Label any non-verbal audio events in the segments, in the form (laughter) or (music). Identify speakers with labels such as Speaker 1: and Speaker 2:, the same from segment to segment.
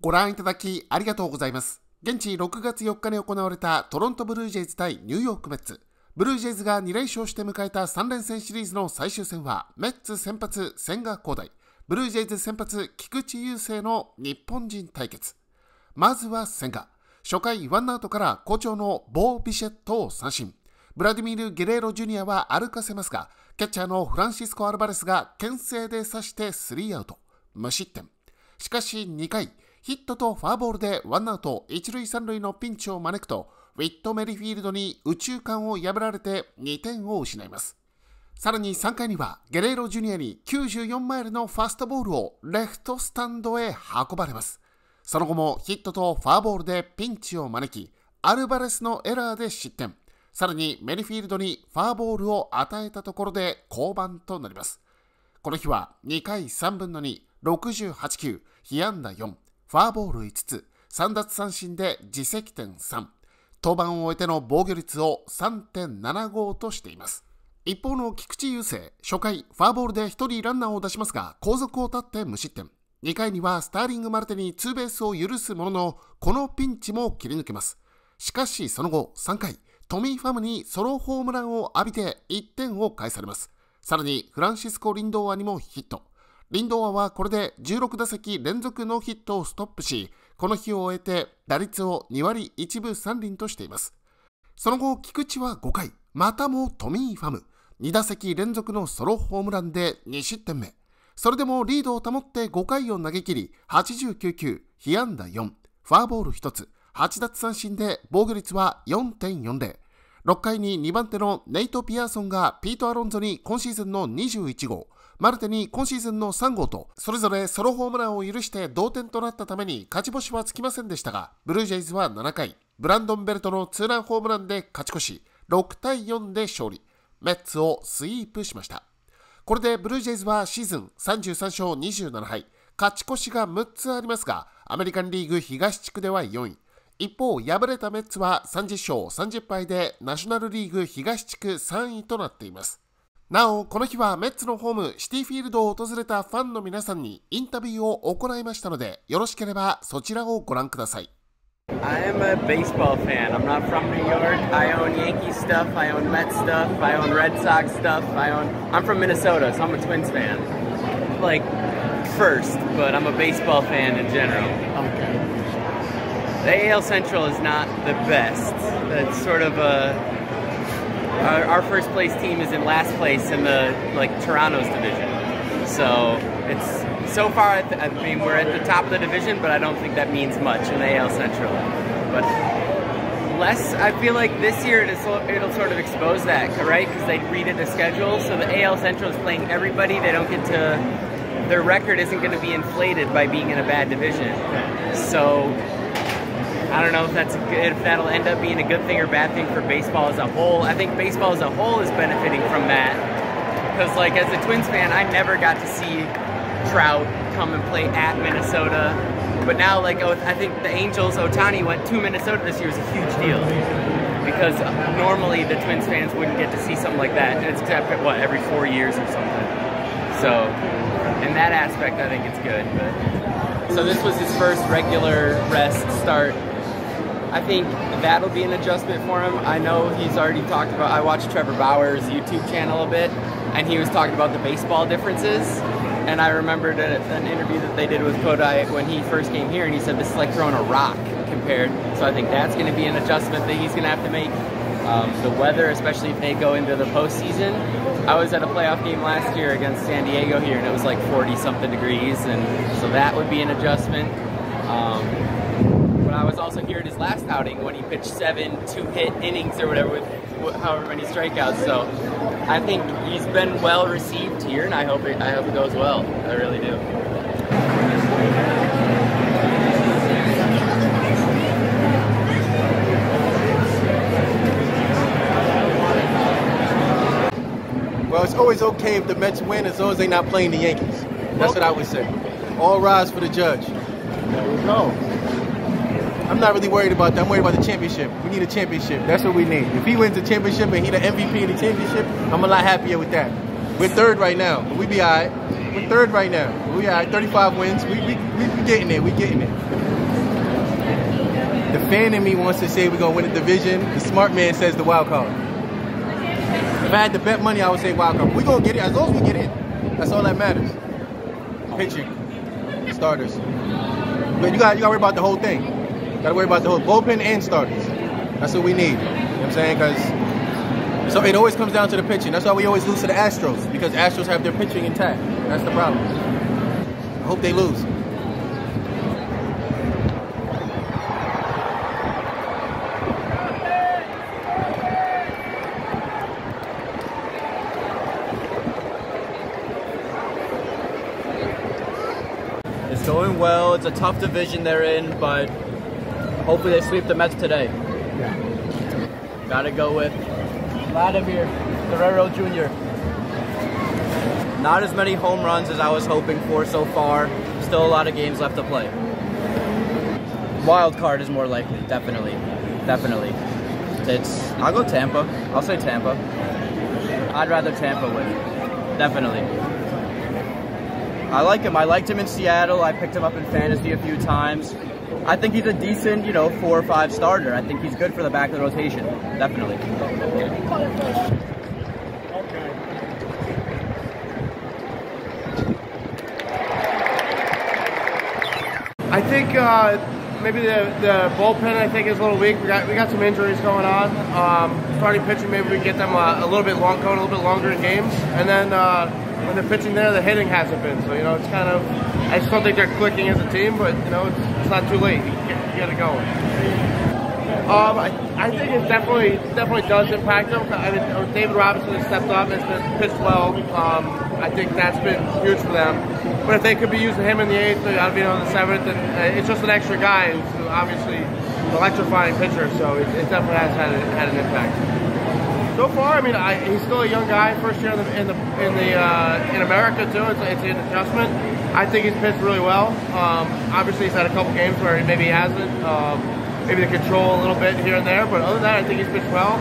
Speaker 1: ご覧いただきありがとうございます。現地6月4日に行われたトロントブルージェイズ対ニューヨークメッツ。ブルージェイズが2連勝して迎えた3連戦シリーズの最終戦は、メッツ先発千賀滉大、ブルージェイズ先発菊池雄星の日本人対決。まずは千賀。初回ワンアウトから好調のボー・ビシェットを三振。ブラディミール・ゲレーロ・ジュニアは歩かせますが、キャッチャーのフランシスコ・アルバレスが牽制で刺してスリーアウト。無失点。しかし2回、ヒットとファーボールでワンアウト1塁3塁のピンチを招くと、ウィット・メリフィールドに宇宙間を破られて2点を失います。さらに3回にはゲレーロジュニアに94マイルのファストボールをレフトスタンドへ運ばれます。その後もヒットとファーボールでピンチを招き、アルバレスのエラーで失点。さらにメリフィールドにファーボールを与えたところで降板となります。この日は2回3分の2、68球、被安打4、ファーボール5つ、3奪三振で自責点3、登板を終えての防御率を3.75としています。一方の菊池雄星、初回、ファーボールで1人ランナーを出しますが、後続を絶って無失点。2回にはスターリング・マルテにツーベースを許すものの、このピンチも切り抜けます。しかしその後、3回、トミー・ファムにソロホームランを浴びて1点を返されます。さらにフランシスコ・リンドーアにもヒット。リンドアはこれで16打席連続ノーヒットをストップし、この日を終えて打率を2割1分3厘としています。その後、菊池は5回、またもトミー・ファム。2打席連続のソロホームランで2失点目。それでもリードを保って5回を投げ切り、89球、被安打4、ファーボール1つ、8奪三振で防御率は4.40。6回に2番手のネイト・ピアーソンがピート・アロンゾに今シーズンの21号、マルテに今シーズンの3号と、それぞれソロホームランを許して同点となったために勝ち星はつきませんでしたが、ブルージェイズは7回、ブランドン・ベルトのツーランホームランで勝ち越し、6対4で勝利。メッツをスイープしました。これでブルージェイズはシーズン33勝27敗、勝ち越しが6つありますが、アメリカンリーグ東地区では4位。一方、敗れたメッツは30勝30敗でナショナルリーグ東地区3位となっています。なお、この日はメッツのホーム、シティフィールドを訪れたファンの皆さんにインタビューを行いましたので、よろしければそちらをご覧ください。
Speaker 2: I am a baseball fan. I'm not from New York. I own Yankee stuff. I own Mets stuff. I own Red Sox stuff. I own. I'm from Minnesota, so I'm a Twins fan. Like first, but I'm a baseball fan in general. Okay. The AL Central is not the best. It's sort of a our, our, first place team is in last place in the like Toronto's division. So it's so far. I mean, we're at the top of the division, but I don't think that means much in the AL Central. But less, I feel like this year it'll, it'll sort of expose that, right? Because they read the schedule, so the AL Central is playing everybody. They don't get to. Their record isn't going to be inflated by being in a bad division. So I don't know if that's good, if that'll end up being a good thing or bad thing for baseball as a whole. I think baseball as a whole is benefiting from that because, like, as a Twins fan, I never got to see Trout come and play at Minnesota. But now, like, oh, I think the Angels, Ohtani went to Minnesota this year is a huge deal because normally the Twins fans wouldn't get to see something like that. It's what every four years or something. So, in that aspect, I think it's good. But so this was his first regular rest start I think that'll be an adjustment for him. I know he's already talked about. I watched Trevor Bauer's YouTube channel a bit, and he was talking about the baseball differences. And I remembered an interview that they did with Kodai when he first came here, and he said this is like throwing a rock compared. So I think that's going to be an adjustment that he's going to have to make. Um, the weather, especially if they go into the postseason. I was at a playoff game last year against San Diego here, and it was like 40 something degrees, and so that would be an adjustment. Um, I was also here at his last outing when he pitched seven two-hit innings or whatever with however many strikeouts. So I think he's been well received here, and I hope it, I hope it goes well. I really do.
Speaker 3: Well, it's always okay if the Mets win as long as they're not playing the Yankees. That's what I would say. All rise for the judge.
Speaker 4: There we go.
Speaker 3: I'm not really worried about that. I'm worried about the championship. We need a championship. That's what we need. If he wins the championship and he the MVP of the championship, I'm a lot happier with that. We're third right now, but we be all right. We're third right now. We got 35 wins. We we we, we getting it. We getting it. The fan in me wants to say we're gonna win the division. The smart man says the wild card. If I had to bet money, I would say wild card. We're gonna get it as long as we get in. That's all that matters. Pitching, starters. But you got you got to worry about the whole thing. Got to worry about the whole bullpen and starters. That's what we need. You know what I'm saying? Because so it always comes down to the pitching. That's why we always lose to the Astros because Astros have their pitching intact. That's the problem. I hope they lose.
Speaker 2: It's going well. It's a tough division they're in, but hopefully they sweep the Mets today. Gotta go with Vladimir Guerrero Jr. Not as many home runs as I was hoping for so far. Still a lot of games left to play. Wild card is more likely, definitely. Definitely. It's I'll go Tampa. I'll say Tampa. I'd rather Tampa win. Definitely. I like him. I liked him in Seattle. I picked him up in fantasy a few times. I think he's a decent, you know, four or five starter. I think he's good for the back of the rotation. Definitely.
Speaker 4: I think uh, maybe the, the bullpen I think is a little weak. We got we got some injuries going on. Um, starting pitching, maybe we get them a little bit long, going a little bit longer in games. And then uh, when they're pitching there, the hitting hasn't been. So you know, it's kind of I just don't think they're clicking as a team. But you know, it's, it's not too late. You get, get it going. Um, I, I think it definitely definitely does impact them. I mean, David Robertson has stepped up and pitched well. Um, I think that's been huge for them. But if they could be using him in the eighth, be on the seventh, and uh, it's just an extra guy who's obviously electrifying pitcher. So it, it definitely has had, a, had an impact. So far, I mean, I, he's still a young guy, first year in the in the in, the, uh, in America too. It's, it's an adjustment. I think he's pitched really well. Um, obviously, he's had a couple games where maybe he hasn't. Um, maybe the control a little bit here and there, but other than that, I think he's pitched well.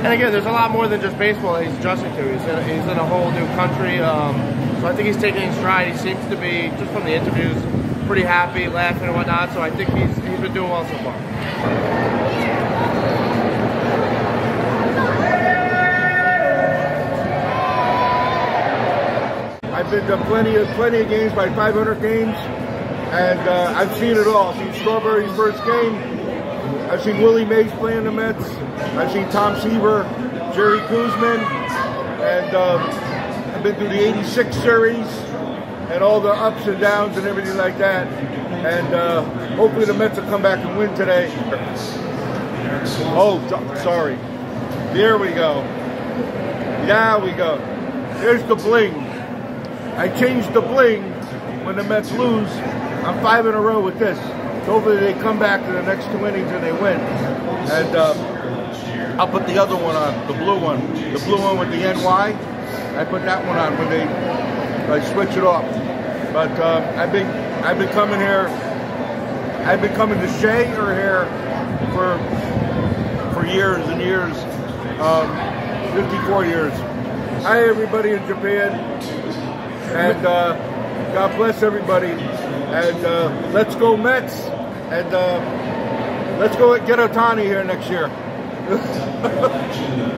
Speaker 4: And again, there's a lot more than just baseball that he's adjusting to. He's in, he's in a whole new country, um, so I think he's taking his stride. He seems to be, just from the interviews, pretty happy, laughing and whatnot. So I think he's he's been doing well so far.
Speaker 5: Been to plenty of plenty of games, like 500 games, and uh, I've seen it all. I've seen Strawberry's first game. I've seen Willie Mays playing the Mets. I've seen Tom Seaver, Jerry Koosman, and um, I've been through the '86 series and all the ups and downs and everything like that. And uh, hopefully the Mets will come back and win today. Oh, sorry. There we go. There we go. Here's the bling. I changed the bling when the Mets lose. I'm five in a row with this. Hopefully they come back to the next two innings and they win. And uh, I'll put the other one on, the blue one. The blue one with the NY. I put that one on when they I switch it off. But um, I've been I've been coming here. I've been coming to Shea or here for for years and years, um, 54 years. Hi everybody in Japan, and uh, God bless everybody. And uh, let's go Mets, and uh, let's go get Ohtani here next year. (laughs)